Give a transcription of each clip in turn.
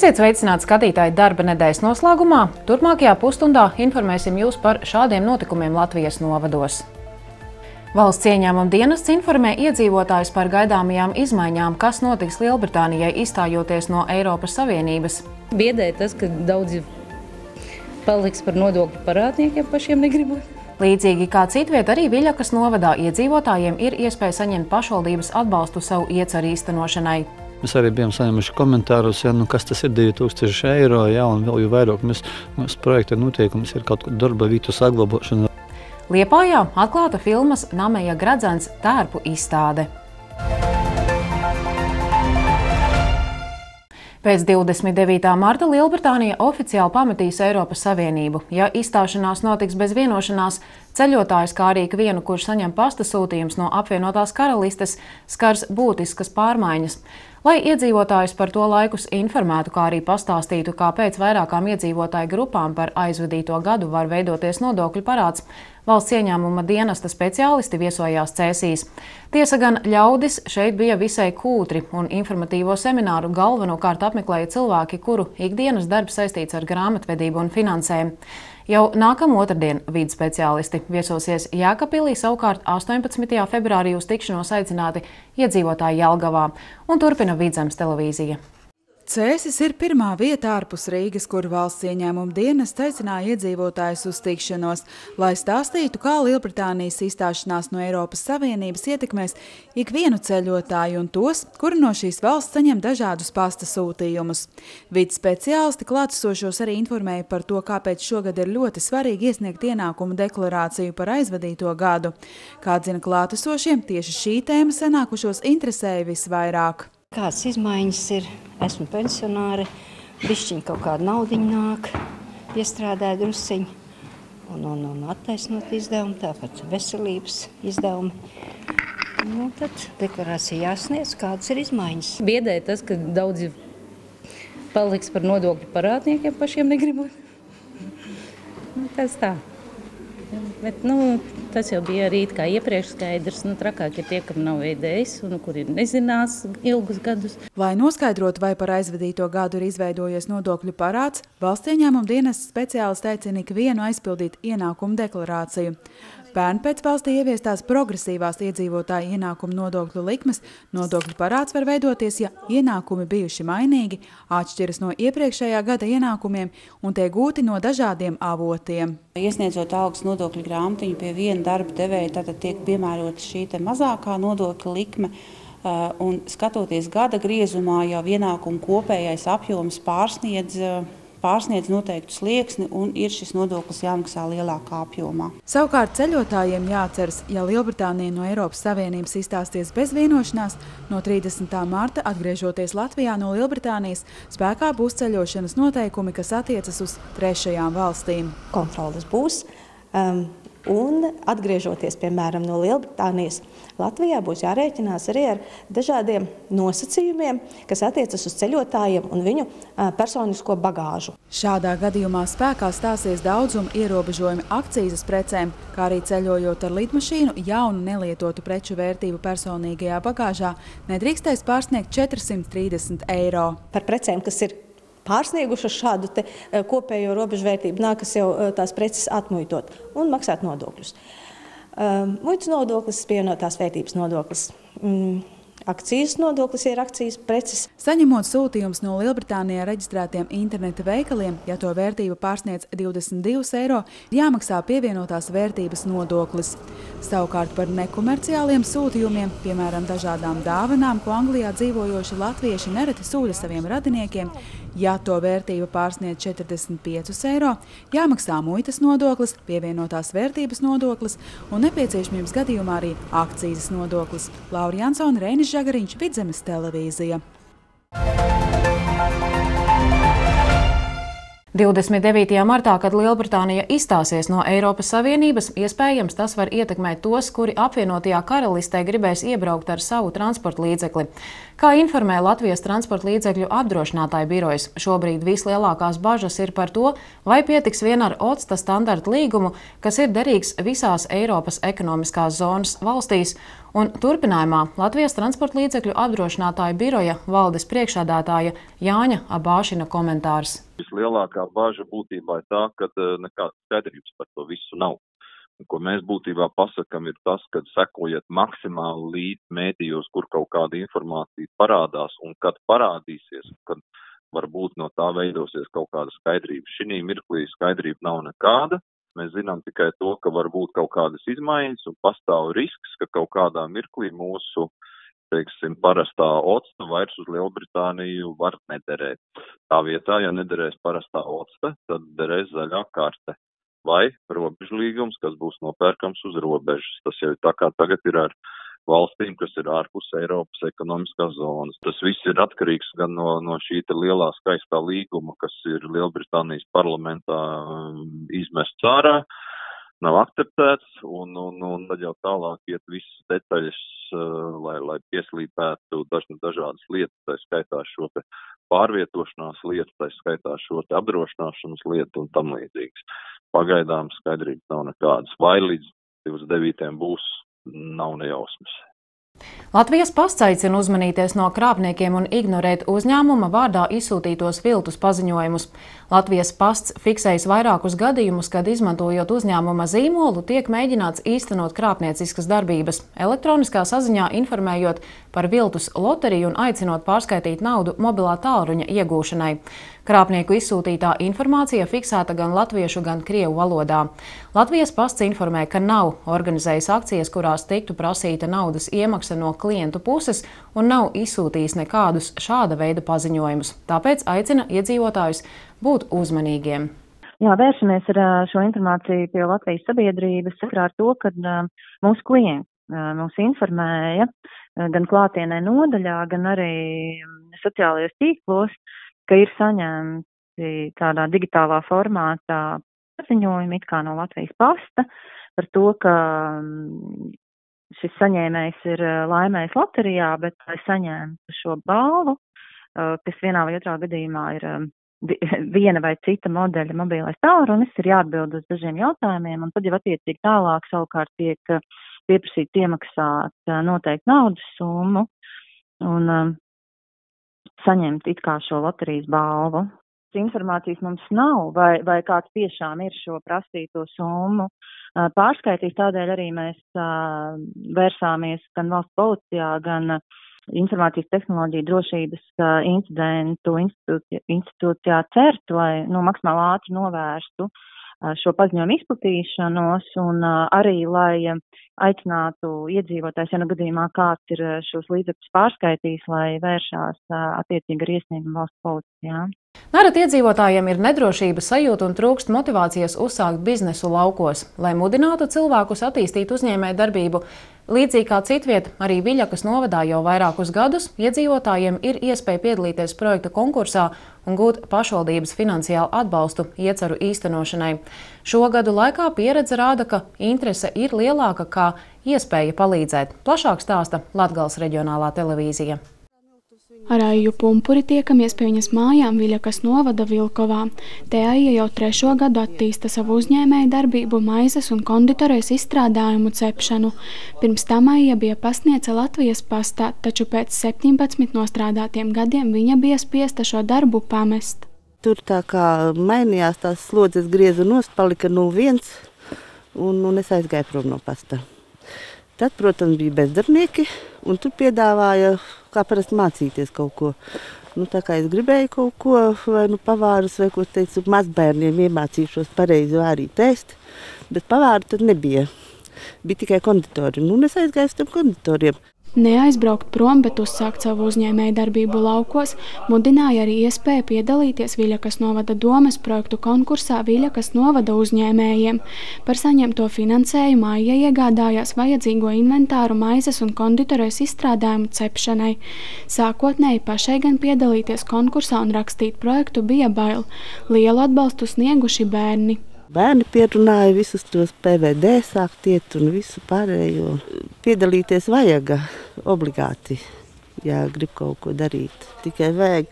Esiet sveicināti skatītāji darba nedēļas noslēgumā. Turpmākajā pusstundā informēsim jūs par šādiem notikumiem Latvijas novados. Valsts ieņēmuma dienests informē iedzīvotājus par gaidāmajām izmaiņām, kas notiks Lielbritānijai izstājoties no Eiropas Savienības. Biedē tas, ka daudzi paliks par nodokļu parādniekiem pašiem negribot. Līdzīgi kā citviet, arī Viļakas novadā iedzīvotājiem ir iespēja saņemt pašvaldības atbalstu savu ieceru īstenošanai. Mēs arī bijām saņēmuši komentārus, ja, nu, kas tas ir 2000 eiro, ja, un vēl jau vairāk mēs, mūsu projekta noteikums ir kaut kāda darba vietu saglabāšana. Liepājā atklāta filmas Nameja Gradzens tērpu izstāde. Pēc 29. marta Lielbritānija oficiāli pametīs Eiropas Savienību. Ja izstāšanās notiks bez vienošanās, ceļotājs, kā arī vienu, kurš saņem pasta sūtījums no apvienotās karalistes, skars būtiskas pārmaiņas. Lai iedzīvotājus par to laikus informētu, kā arī pastāstītu, kāpēc vairākām iedzīvotāju grupām par aizvadīto gadu var veidoties nodokļu parāds, Valsts ieņēmuma dienesta speciālisti viesojās Cēsīs. Tiesa gan ļaudis šeit bija visai kūtri, un informatīvo semināru galvenokārt apmeklēja cilvēki, kuru ikdienas darbs saistīts ar grāmatvedību un finansēm. Jau nākamā otrdien vidas speciālisti viesosies Jēkabīlī, savukārt 18. februārī uz tikšanos aicināti iedzīvotāji Jelgavā un turpina Vidzemes televīzija. Cēsis ir pirmā vieta ārpus Rīgas, kur valsts ieņēmuma dienas aicināja iedzīvotājus uz tikšanos, lai stāstītu, kā Lielbritānijas izstāšanās no Eiropas Savienības ietekmēs ikvienu ceļotāju un tos, kuri no šīs valsts saņem dažādus pasta sūtījumus. Vides speciālisti klātesošos arī informēja par to, kāpēc šogad ir ļoti svarīgi iesniegt ienākumu deklarāciju par aizvadīto gadu. Kā zina klātesošiem, tieši šī tēma senākušos interesēja visvairāk. Kādas izmaiņas ir? Esmu pensionāre, bišķiņ kaut kāda naudiņa nāk, piestrādāja drusciņi un, un, un attaisnot izdevumu, tāpat veselības izdevumi. Nu, tad deklarācija jāsniedz, kādas ir izmaiņas. Biedē tas, ka daudzi paliks par nodokļu parādniekiem pašiem negribot. Nu, tas tā. Bet, nu, Tas jau bija arī iepriekš skaidrs. Nu, trakāk ir tie, kam nav idejas un kuri nezinās ilgus gadus. Lai noskaidrotu, vai par aizvadīto gadu ir izveidojies nodokļu parāds, valsts ieņēmuma dienas speciālisti aicina ikvienu aizpildīt ienākumu deklarāciju. Pērn pēc valstī ieviestās progresīvās iedzīvotāju ienākumu nodokļu likmes nodokļu parāds var veidoties, ja ienākumi bijuši mainīgi, atšķiras no iepriekšējā gada ienākumiem un tie gūti no dažādiem avotiem. Iesniedzot algas nodokļu grāmatiņu pie viena darba devēja, tad tiek piemērota šī mazākā nodokļa likme. Uh, un skatoties gada griezumā, jau ienākumu kopējais apjoms pārsniedz uh, pārsniedz noteiktu slieksni un ir šis nodoklis jāmaksā lielākā apjomā. Savukārt ceļotājiem jāatceras, ja Lielbritānija no Eiropas Savienības izstāsties bez vienošanās, no 30. marta atgriežoties Latvijā no Lielbritānijas, spēkā būs ceļošanas noteikumi, kas attiecas uz trešajām valstīm. Kontroles būs. Um, Un atgriežoties piemēram no Lielbritānijas, Latvijā būs jārēķinās arī ar dažādiem nosacījumiem, kas attiecas uz ceļotājiem un viņu personisko bagāžu. Šādā gadījumā spēkā stāsies daudzuma ierobežojumi akcijas precēm, kā arī ceļojot ar lidmašīnu, jaunu nelietotu preču vērtību personīgajā bagāžā nedrīkstēs pārsniegt 430 eiro. Par precēm, kas ir pārsniegušas šādu te, eh, kopējo robežvērtību, nākas jau eh, tās preces atmuitot un maksāt nodokļus. Eh, muitas nodoklis, pievienotās vērtības nodoklis. Mm Akcijas nodoklis ir akcijas preces. Saņemot sūtījumus no Lielbritānijā reģistrētiem interneta veikaliem, ja to vērtība pārsniedz 22 eiro, jāmaksā pievienotās vērtības nodoklis. Savukārt par nekomerciāliem sūtījumiem, piemēram, dažādām dāvanām, ko Anglijā dzīvojoši latvieši nereti sūta saviem radiniekiem, ja to vērtība pārsniedz 45 eiro, jāmaksā muitas nodoklis, pievienotās vērtības nodoklis un nepieciešamības gadījumā arī akcijas nodoklis. Laura Jansona, Reinis Žagariņš, Vidzemes televīzija. 29. martā, kad Lielbritānija izstāsies no Eiropas Savienības, iespējams tas var ietekmēt tos, kuri apvienotajā karalistē gribēs iebraukt ar savu transporta līdzekli. Kā informē Latvijas transporta līdzekļu apdrošinātāju birojas, šobrīd vislielākās bažas ir par to, vai pietiks vien ar OCTA standarta līgumu, kas ir derīgs visās Eiropas ekonomiskās zonas valstīs. Un turpinājumā Latvijas transporta līdzekļu apdrošinātāju biroja valdes priekšādātāja Jāņa Abāšina komentārs. Vislielākā bažas būtībā ir tā, ka eh, nekādas skaidrības par to visu nav. Un, ko mēs būtībā pasakam, ir tas, ka sekojiet maksimāli līdz mēdījos, kur kaut kāda informācija parādās, un kad parādīsies, kad varbūt no tā veidosies kaut kāda skaidrība. Šī mirklī skaidrība nav nekāda. Mēs zinām tikai to, ka var būt kaut kādas izmaiņas un pastāv risks, ka kaut kādā mirklī mūsu uh, teiksim, parastā octa vairs uz Lielbritāniju var nederēt. Tā vietā, ja nederēs parastā octa, tad derēs zaļā karte vai robežlīgums, kas būs nopērkams uz robežas. Tas jau tā kā tagad ir ar valstīm, kas ir ārpus Eiropas ekonomiskās zonas. Tas viss ir atkarīgs gan no, no šī lielā skaistā līguma, kas ir Lielbritānijas parlamentā um, izmests ārā, nav akceptēts, un, un, un tad jau tālāk iet visas detaļas Uh, lai, lai pieslīpētu daž, dažādas lietas, tā skaitā šo te pārvietošanās lietu, tā skaitā šo te apdrošināšanas lietu un tam līdzīgas. Pagaidām skaidrības nav nekādas. Vai līdz 29. būs, nav nejausmas. Latvijas pasts aicina uzmanīties no krāpniekiem un ignorēt uzņēmuma vārdā izsūtītos viltus paziņojumus. Latvijas pasts fiksējis vairākus gadījumus, kad izmantojot uzņēmuma zīmolu, tiek mēģināts īstenot krāpnieciskas darbības, elektroniskā saziņā informējot par viltus loteriju un aicinot pārskaitīt naudu mobilā tālruņa iegūšanai. Krāpnieku izsūtītā informācija fiksēta gan latviešu, gan krievu valodā. Latvijas pasts informē, ka nav organizējis akcijas, kurās tiktu prasīta naudas iemaksa no klientu puses un nav izsūtījis nekādus šāda veida paziņojumus. Tāpēc aicina iedzīvotājus būt uzmanīgiem. Jā, vēršamies ar šo informāciju pie Latvijas sabiedrības sakrā ar to, ka mūsu klienti mūs informēja gan klātienē nodaļā, gan arī sociālajos tīklos, ka ir saņemti tādā digitālā formātā paziņojumi it kā no Latvijas pasta par to, ka mm, šis saņēmējs ir laimējis loterijā, bet lai saņemtu šo balvu, kas vienā vai otrā gadījumā ir viena vai cita modeļa mobilais tālrunis, ir jāatbild uz dažiem jautājumiem, un tad jau attiecīgi tālāk savukārt tiek pieprasīts iemaksāt noteiktu naudas summu. Un saņemt it kā šo loterijas balvu. Informācijas mums nav, vai, vai kāds tiešām ir šo prasīto summu pārskaitījis. Tādēļ arī mēs vērsāmies gan valsts policijā, gan informācijas tehnoloģiju drošības incidentu institūcijā CERT, lai nu, maksimāli ātri novērstu uh, šo paziņojumu izplatīšanos un arī, lai aicinātu iedzīvotājs, ja nu gadījumā kāds ir šos līdzekļus pārskaitījis, lai vēršās attiecīgi ar iesniegumu valsts policijā. Nerad iedzīvotājiem ir nedrošības sajūta un trūkst motivācijas uzsākt biznesu laukos, lai mudinātu cilvēkus attīstīt uzņēmēju darbību. Līdzīgi kā citviet, arī Viļakas novadā jau vairākus gadus iedzīvotājiem ir iespēja piedalīties projekta konkursā un gūt pašvaldības finansiālu atbalstu ieceru īstenošanai. Šo gadu laikā pieredze rāda, ka interese ir lielāka kā iespēja palīdzēt. Plašāk stāsta Latgals reģionālā televīzija. Ar Aiju Pumpuri tiekamies pie viņas mājām Viļakas novada Vilkovā. Te Aija jau trešo gadu attīsta savu uzņēmēju darbību maizes un konditorejas izstrādājumu cepšanu. Pirms tam Aija bija pasniece Latvijas pastā, taču pēc 17 nostrādātiem gadiem viņa bija spiesta šo darbu pamest. Tur tā kā mainījās tās slodzes griezu nost, palika 0,1 un, un es aizgāju prom no pastā. Tad, protams, bija bezdarbnieki, un tur piedāvāja, kā parasti mācīties kaut ko. Nu, tā kā es gribēju kaut ko, vai nu pavārus, vai ko teicu, mazbērniem iemācīšos pareizi vārīt ēst, bet pavāru tad nebija. Bija tikai konditori, nu, un es aizgāju uz tiem konditoriem. Neaizbraukt prom, bet uzsākt savu uzņēmēju darbību laukos, mudināja arī iespēja piedalīties Viļakas novada domes projektu konkursā Viļakas novada uzņēmējiem. Par saņemto finansējumu māja iegādājās vajadzīgo inventāru maizes un konditories izstrādājumu cepšanai. Sākotnēji pašai gan piedalīties konkursā un rakstīt projektu bija bail. Lielu atbalstu snieguši bērni. Bērni pierunāja visus tos PVD, sākt iet un visu pārējo. Piedalīties vajag obligāti, ja grib kaut ko darīt. Tikai vajag,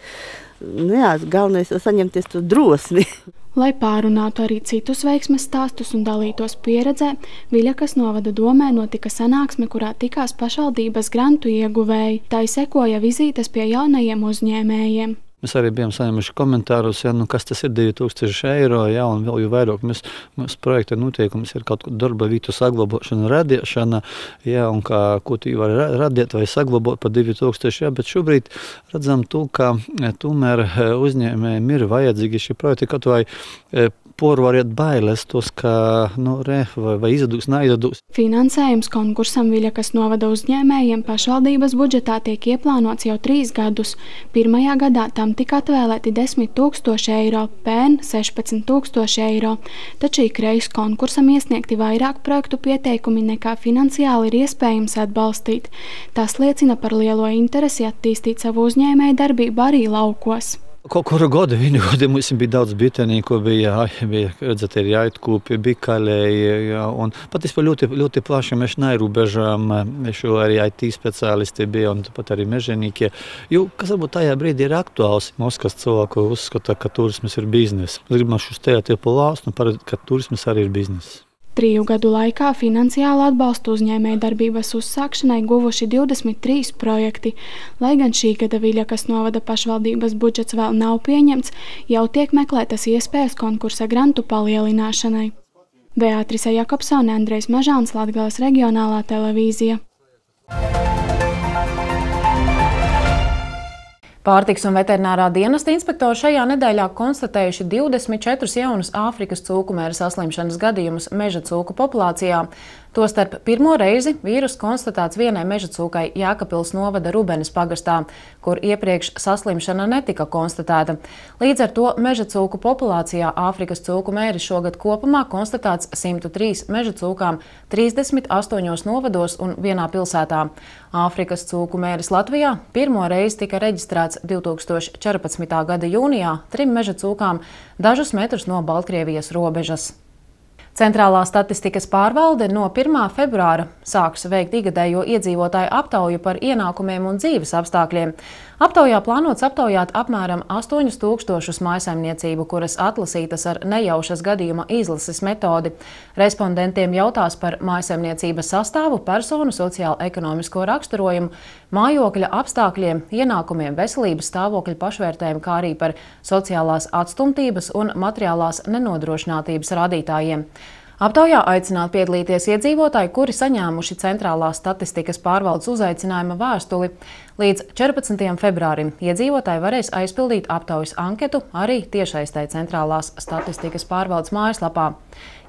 nu jā, galvenais ir saņemties to drosmi. Lai pārunātu arī citus veiksmes stāstus un dalītos pieredzē, Viļakas novada domē notika sanāksme, kurā tikās pašvaldības grantu ieguvēji. Tai sekoja vizītes pie jaunajiem uzņēmējiem. Mēs arī bijām saņēmuši komentārus, ja, nu, kas tas ir 2000 eiro, ja, un vēl jau vairāk mēs, mūsu projekta noteikums ir kaut kāda darba vietu saglabāšana, radīšana, ja, un kā, ko tu vari radīt vai saglabāt par 2000, ja, bet šobrīd redzam to, ka tomēr uzņēmējiem ir vajadzīgi šie projekti, kaut vai porvariet bailes, tos, ka nu, re, vai, vai izdevums, neizdevums. Finansējums konkursam Viļakas novada uzņēmējiem pašvaldības budžetā tiek ieplānots jau trīs gadus. Pirmajā gadā tam tika atvēlēti 10 tūkstoši eiro, pērn 16 tūkstoši eiro, taču ikreiz konkursam iesniegti vairāk projektu pieteikumi nekā finansiāli ir iespējams atbalstīt. Tas liecina par lielo interesi attīstīt savu uzņēmēju darbību arī laukos. Kaut kuru gadu, vienu gadu mums bija daudz bitēnī, ko bija, bija redzēt, ir jāitkūpi, bija kaļēji, jā, un patiesībā ļoti, ļoti plaši mēs neierobežām, šo arī IT speciālisti bija, un pat arī mežanīkie, jo, kas varbūt tajā brīdī ir aktuāls, Moskvas cilvēku uzskata, ka turismas ir biznes. Gribam šos stereotipu lāst, un paredzēt, ka turismas arī ir biznes. Triju gadu laikā finansiālu atbalstu uzņēmējdarbības uzsākšanai guvuši 23 projekti. Lai gan šī gada Viļakas novada pašvaldības budžets vēl nav pieņemts, jau tiek meklētas iespējas konkursa grantu palielināšanai. Beatrice Jakobsone, Andrejs Mažāns, Latgales reģionālā televīzija. Pārtiks un veterinārā dienesta inspektori šajā nedēļā konstatējuši 24 jaunus Āfrikas cūkumēra saslimšanas gadījumus meža cūku populācijā. Tostarp pirmo reizi vīrus konstatēts vienai meža cūkai Jēkabils novada Rubenes pagastā, kur iepriekš saslimšana netika konstatēta. Līdz ar to meža cūku populācijā Āfrikas cūku mēri šogad kopumā konstatēts 103 meža cūkām 38 novados un vienā pilsētā. Āfrikas cūku mēris Latvijā pirmo reizi tika reģistrēts 2014. gada jūnijā trim meža cūkām dažus metrus no Baltkrievijas robežas. Centrālā statistikas pārvalde no 1. februāra sāks veikt ikgadējo iedzīvotāju aptauju par ienākumiem un dzīves apstākļiem. Aptaujā plānots aptaujāt apmēram 8000 maisaimniecību, kuras atlasītas ar nejaušas gadījuma izlases metodi. Respondentiem jautās par maisaimniecības sastāvu, personu sociālo-ekonomisko raksturojumu, mājokļa apstākļiem, ienākumiem, veselības stāvokļa pašvērtējumu, kā arī par sociālās atstumtības un materiālās nenodrošinātības rādītājiem. Aptaujā aicināt piedalīties iedzīvotāji, kuri saņēmuši centrālās statistikas pārvaldes uzaicinājuma vēstuli. Līdz 14. februārim iedzīvotāji varēs aizpildīt aptaujas anketu arī tiešaistē centrālās statistikas pārvaldes mājaslapā.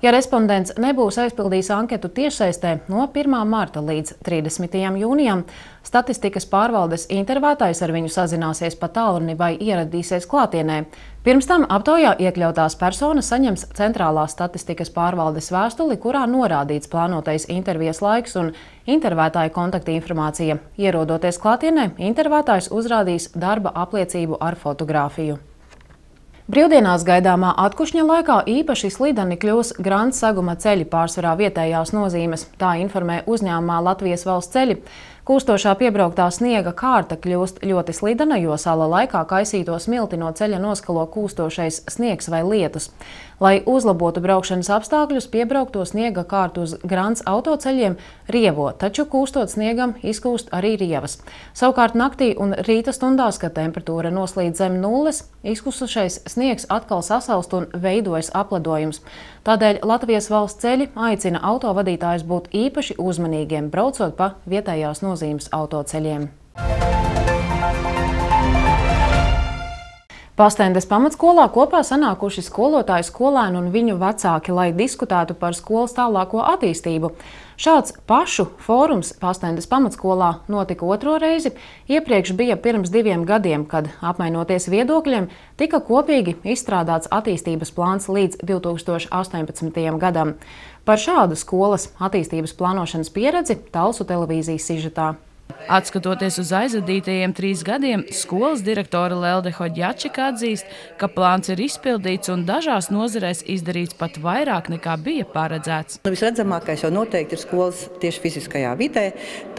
Ja respondents nebūs aizpildījis anketu tiešsaistē no 1. marta līdz 30. jūnijam, statistikas pārvaldes intervētājs ar viņu sazināsies pa tālruni vai ieradīsies klātienē. Pirms tam aptaujā iekļautās personas saņems centrālās statistikas pārvaldes vēstuli, kurā norādīts plānotais intervijas laiks un intervētāja kontakta informācija. Ierodoties klātienē, intervētājs uzrādīs darba apliecību ar fotografiju. Brīvdienās gaidāmā atkušņa laikā īpaši slideni kļūs Grants Saguma ceļi pārsvarā vietējās nozīmes. Tā informē uzņēmumā Latvijas valsts ceļi. Kūstošā piebrauktā sniega kārta kļūst ļoti slidena, jo sala laikā kaisīto smilti no ceļa noskalo kūstošais sniegs vai lietus. Lai uzlabotu braukšanas apstākļus, piebraukto sniega kārtu uz grants autoceļiem rievo, taču kūstot sniegam izkūst arī rievas. Savukārt naktī un rīta stundās, kad temperatūra noslīd zem nulles, izkusušais sniegs atkal sasalst un veidojas apledojums. Tādēļ Latvijas valsts ceļi aicina autovadītājus būt īpaši uzmanīgiem, braucot pa vietējās nozīmes autoceļiem. Pastendes pamatskolā kopā sanākuši skolotāji, skolēni un viņu vecāki, lai diskutētu par skolas tālāko attīstību. Šāds pašu fórums Pastendes pamatskolā notika otro reizi. Iepriekš bija pirms diviem gadiem, kad apmainoties viedokļiem, tika kopīgi izstrādāts attīstības plāns līdz 2018. gadam. Par šādu skolas attīstības plānošanas pieredzi Talsu televīzijas sižetā. Atskatoties uz aizvadītajiem trīs gadiem, skolas direktore Lelde Hoģjačika atzīst, ka plāns ir izpildīts un dažās nozarēs izdarīts pat vairāk nekā bija paredzēts. Nu, visredzamākais jau noteikti ir skolas tieši fiziskajā vidē,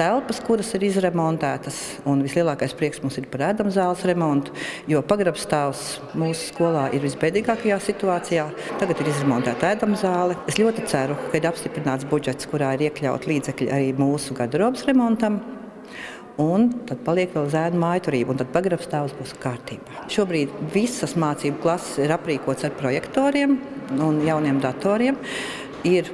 telpas, kuras ir izremontētas. Un vislielākais prieks mums ir par ēdam zāles remontu, jo pagrabstāvs mūsu skolā ir visbēdīgākajā situācijā. Tagad ir izremontēta ēdam zāle. Es ļoti ceru, ka ir apstiprināts budžets, kurā ir iekļaut līdzekļi arī mūsu garderobas remontam un tad paliek vēl zēna mājturība, un tad pagrabstāvs būs kārtībā. Šobrīd visas mācību klases ir aprīkots ar projektoriem un jauniem datoriem. Ir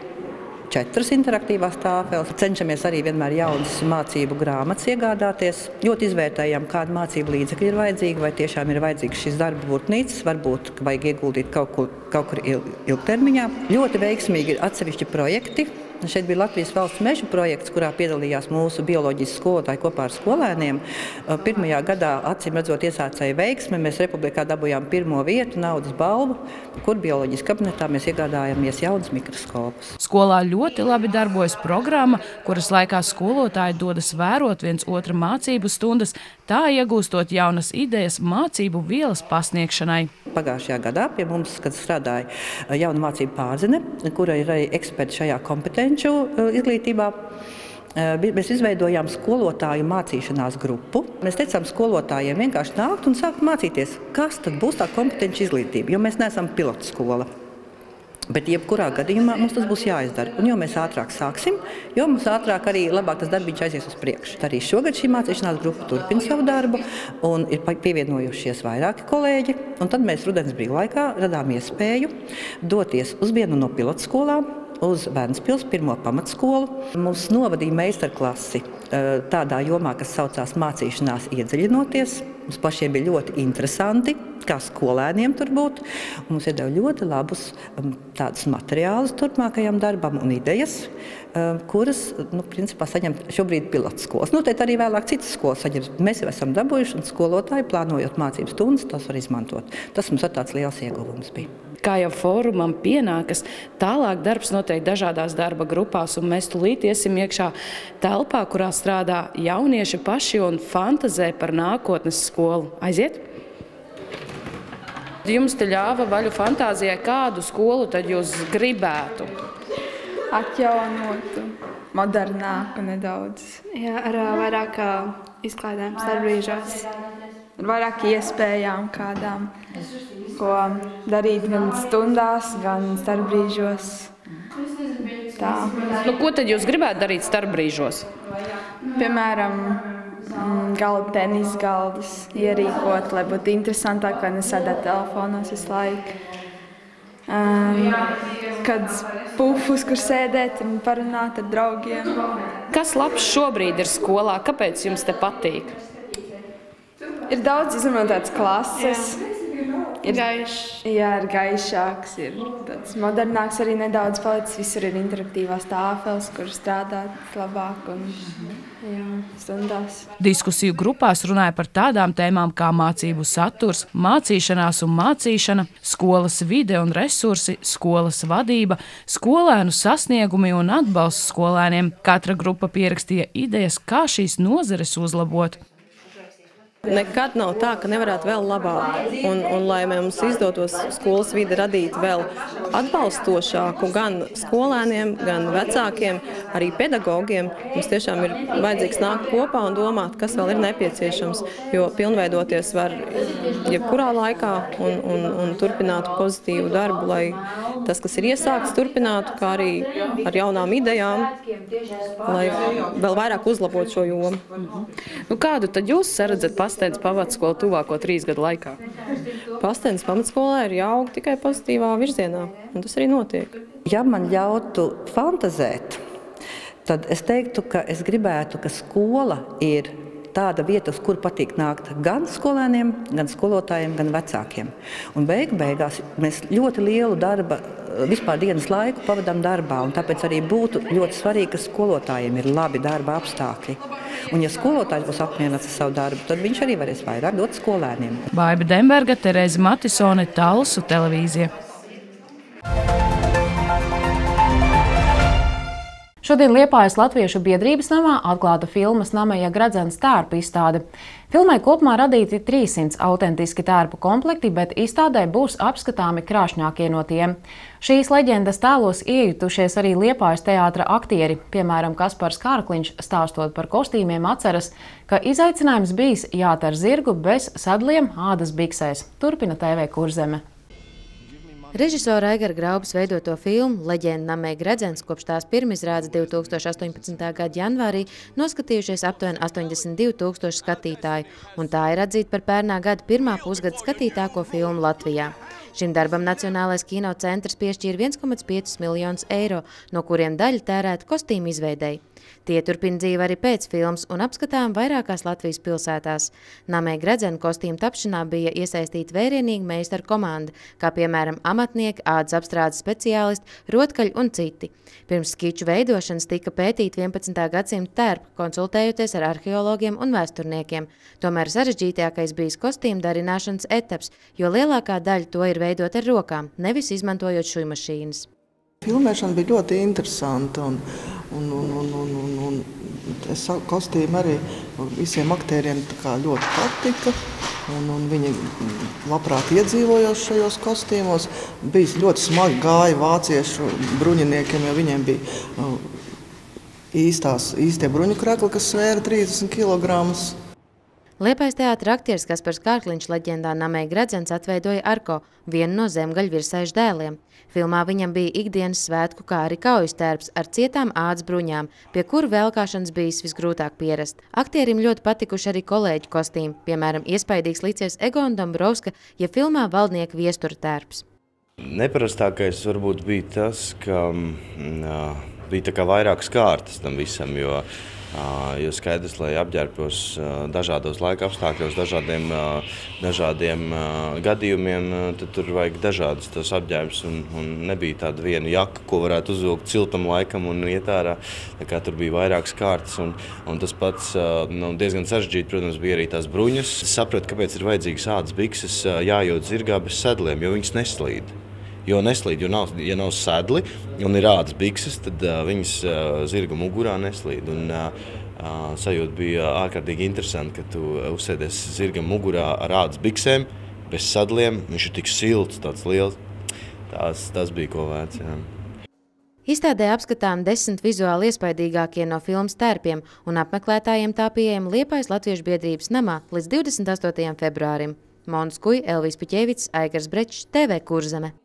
četras interaktīvās tāfeles. Cenšamies arī vienmēr jaunas mācību grāmatas iegādāties. Ļoti izvērtējam, kāda mācību līdzekļi ir vajadzīga, vai tiešām ir vajadzīgs šis darba būtnīcas, varbūt vajag ieguldīt kaut kur, kaut kur ilgtermiņā. Ļoti veiksmīgi ir atsevišķi projekti, Šeit bija Latvijas valsts meža projekts, kurā piedalījās mūsu bioloģijas skolotāji kopā ar skolēniem. Pirmajā gadā, acīm redzot, iesācēja veiksme. Mēs republikā dabūjām pirmo vietu, naudas balvu, kur bioloģijas kabinetā mēs iegādājāmies jaunus mikroskopus. Skolā ļoti labi darbojas programma, kuras laikā skolotāji dodas vērot viens otra mācību stundas, tā iegūstot jaunas idejas mācību vielas pasniegšanai. Pagājušajā gadā pie mums, kad strādāja jauna mācību pārzine, kura ir arī eksperti šajā kompetencijā, kompetenču eh, izglītībā. Eh, mēs izveidojām skolotāju mācīšanās grupu. Mēs teicām skolotājiem vienkārši nākt un sākt mācīties, kas tad būs tā kompetenci izglītība, jo mēs neesam pilotu skola. Bet, jebkurā gadījumā mums tas būs jāizdara. Un, jo mēs ātrāk sāksim, jo mums ātrāk arī labāk tas darbs aizies uz priekšu. Arī šogad šī mācīšanās grupa turpina savu darbu, un ir pievienojušies vairāki kolēģi. Tad mēs rudens brīvlaikā radām iespēju doties uz vienu no pilotskolām uz Vēncpils pirmo pamatskolu. Mums novadīja meistarklasi eh, tādā jomā, kas saucās mācīšanās iedziļinoties. Mums pašiem bija ļoti interesanti, kā skolēniem tur būt. Mums iedeva ļoti labus um, tādus materiālus turpmākajam darbam un idejas, um, kuras, nu, principā saņem šobrīd pilotskolas. Nu, arī vēlāk citas skolas saņems. Mēs jau esam dabūjuši un skolotāji, plānojot mācību stundas, tos var izmantot. Tas mums ir tāds liels ieguvums bija kā jau fórumam pienākas, tālāk darbs notiek dažādās darba grupās, un mēs tulīt iesim iekšā telpā, kurā strādā jaunieši paši un fantazē par nākotnes skolu. Aiziet! Jums te ļāva vaļu fantāzijai, kādu skolu tad jūs gribētu? Atjaunotu, modernāku nedaudz. Jā, ar vairāk izklaidēm starpbrīžos. Ar vairāk iespējām kādām ko darīt gan stundās, gan starpbrīžos. Tā. Nu, ko tad jūs gribētu darīt starpbrīžos? Piemēram, mm, galda tenisa galdas ierīkot, lai būtu interesantāk, lai nesēdētu telefonos visu laiku. Um, kad pufus, kur sēdēt un parunāt ar draugiem. Kas labs šobrīd ir skolā? Kāpēc jums te patīk? Ir daudz izmantotas klases. Jā ir gaišs. Jā, ir gaišāks, ir tāds modernāks arī nedaudz palicis. Visur ir interaktīvās tāfeles, kur strādāt labāk un jā, stundās. Diskusiju grupās runāja par tādām tēmām kā mācību saturs, mācīšanās un mācīšana, skolas vide un resursi, skolas vadība, skolēnu sasniegumi un atbalsts skolēniem. Katra grupa pierakstīja idejas, kā šīs nozares uzlabot. Nekad nav tā, ka nevarētu vēl labāk. Un, un lai mums izdotos skolas vidi radīt vēl atbalstošāku gan skolēniem, gan vecākiem, arī pedagogiem, mums tiešām ir vajadzīgs nākt kopā un domāt, kas vēl ir nepieciešams. Jo pilnveidoties var jebkurā laikā un, un, un turpināt pozitīvu darbu, lai tas, kas ir iesākts, turpinātu, kā arī ar jaunām idejām, lai vēl vairāk uzlabotu šo jomu. Nu, kādu tad jūs saredzat pastāvēt? Pastēnas pamatskola tuvāko trīs gadu laikā? Pastēnas pamatskolā ir jāaug tikai pozitīvā virzienā, un tas arī notiek. Ja man ļautu fantazēt, tad es teiktu, ka es gribētu, ka skola ir tāda vieta, uz kur patīk nākt gan skolēniem, gan skolotājiem, gan vecākiem. Un beigu beigās mēs ļoti lielu darba, vispār dienas laiku pavadām darbā, un tāpēc arī būtu ļoti svarīgi, ka skolotājiem ir labi darba apstākļi. Un ja skolotājs būs apmierināts ar savu darbu, tad viņš arī varēs vairāk dot skolēniem. Baiba Demberga, Terēza Matisone, Talsu televīzija. Šodien Liepājas Latviešu biedrības namā atklāta filmas Namaja Gradzens tērpu izstāde. Filmai kopumā radīti 300 autentiski tērpu komplekti, bet izstādē būs apskatāmi krāšņākie no tiem. Šīs leģendas tēlos iejutušies arī Liepājas teātra aktieri, piemēram, Kaspars Kārkliņš stāstot par kostīmiem atceras, ka izaicinājums bijis jātar zirgu bez sadliem ādas biksēs. Turpina TV Kurzeme. Režisora Aigara Graubas veidoto filmu Leģenda Namē Gredzens kopš tās pirmizrādes 2018. gada janvārī noskatījušies aptuveni 82 tūkstoši skatītāju, un tā ir atzīta par pērnā gada pirmā pusgada skatītāko filmu Latvijā. Šim darbam Nacionālais kino centrs piešķīra 1,5 miljonus eiro, no kuriem daļa tērēta kostīmu izveidēji. Tie turpina dzīvi arī pēc filmas un apskatām vairākās Latvijas pilsētās. Namē Gredzena kostīmu tapšanā bija iesaistīta vērienīga meistaru komanda, kā piemēram amatnieki, ādas apstrādes speciālisti, rotkaļi un citi. Pirms skiču veidošanas tika pētīta 11. gadsimta tērpa, konsultējoties ar arheologiem un vēsturniekiem. Tomēr sarežģītākais bijis kostīmu darināšanas etaps, jo lielākā daļa to ir veidot ar rokām, nevis izmantojot šujmašīnas. Filmēšana bija ļoti interesanta. Un, un, un, un, un, un, un es kostīmu arī visiem aktieriem ļoti patika. Un, un viņi labprāt iedzīvojās šajos kostīmos. Bija ļoti smagi gāja vāciešu bruņiniekiem, jo viņiem bija uh, īstās, īstie bruņu krekli, kas svēra 30 kg. Liepais teātra aktieris Kaspars Kārkliņš leģendā Namē Gredzens atveidoja Arko, vienu no zemgaļu virsaišu dēliem. Filmā viņam bija ikdienas svētku, kā arī kaujas tērps ar cietām ādas bruņām, pie kuru vēlkāšanas bijis visgrūtāk pierast. Aktierim ļoti patikuši arī kolēģi kostīmi, piemēram, iespaidīgs līdzies Egona Dombrovska, ja filmā valdnieka viestura tērps. Neparastākais varbūt bija tas, ka mm, bija vairākas kārtas tam visam, jo Jo skaidrs, lai apģērbtos dažādos laika apstākļos, dažādiem, dažādiem gadījumiem, tad tur vajag dažādas tos apģērbus. Un, un nebija tāda viena jaka, ko varētu uzvilkt siltam laikam un iet ārā. Tur bija vairākas kārtas. Un, un tas pats nu, diezgan sarežģīti, protams, bija arī tās bruņas. Es sapratu, kāpēc ir vajadzīgas ādas bikses jājūt zirgā bez sedliem, jo viņas neslīd jo neslīd. Jo nav, ja nav sedli un ir ādas bikses, tad uh, viņas uh, zirga mugurā neslīd. Un, uh, sajūta bija ārkārtīgi interesanti, ka tu uzsēdies zirgam mugurā ar ādas biksēm, bez sadliem. Viņš ir tik silts, tāds liels. Tas, tas bija ko vērts. Jā. Izstādē apskatām desmit vizuāli iespaidīgākie no filmas tērpiem, un apmeklētājiem tā pieejama Liepājas Latviešu biedrības namā līdz 28. februārim. Mons Kuj, Elvis Piķēvits, Aigars Brečs, TV Kurzeme.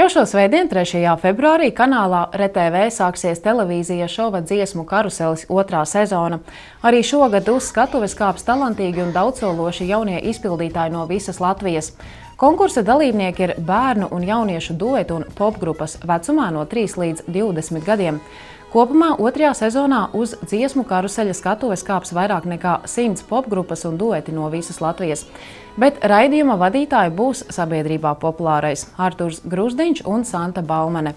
Jau šo svētdienu, 3. februārī, kanālā RTV sāksies televīzijas šova dziesmu karuselis otrā sezona. Arī šogad uz skatuves kāps talantīgi un daudzsološi jaunie izpildītāji no visas Latvijas. Konkursa dalībnieki ir bērnu un jauniešu duetu un popgrupas vecumā no 3 līdz 20 gadiem. Kopumā otrajā sezonā uz dziesmu karuseļa skatuves kāps vairāk nekā 100 popgrupas un dueti no visas Latvijas. Bet raidījuma vadītāji būs sabiedrībā populārais Arturs Grusdiņš un Santa Baumane.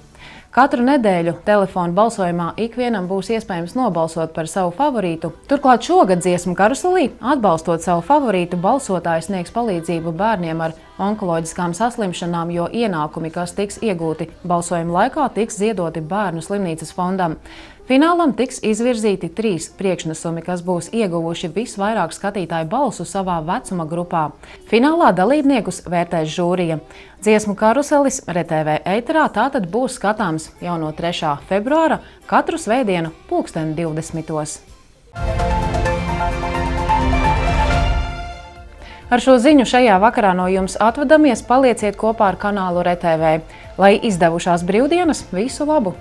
Katru nedēļu telefonu balsojumā ikvienam būs iespējams nobalsot par savu favorītu. Turklāt šogad dziesmu karuselī, atbalstot savu favorītu, balsotājs sniegs palīdzību bērniem ar onkoloģiskām saslimšanām, jo ienākumi, kas tiks iegūti balsojuma laikā, tiks ziedoti bērnu slimnīcas fondam. Finālam tiks izvirzīti trīs priekšnesumi, kas būs ieguvuši visvairāk skatītāju balsu savā vecuma grupā. Finālā dalībniekus vērtēs žūrija. Dziesmu karuselis RTV ēterā tātad būs skatāms jau no 3. februāra katru svētdienu pulksteni 20. Ar šo ziņu šajā vakarā no jums atvadamies, palieciet kopā ar kanālu RTV. Lai izdevušās brīvdienas, visu labu!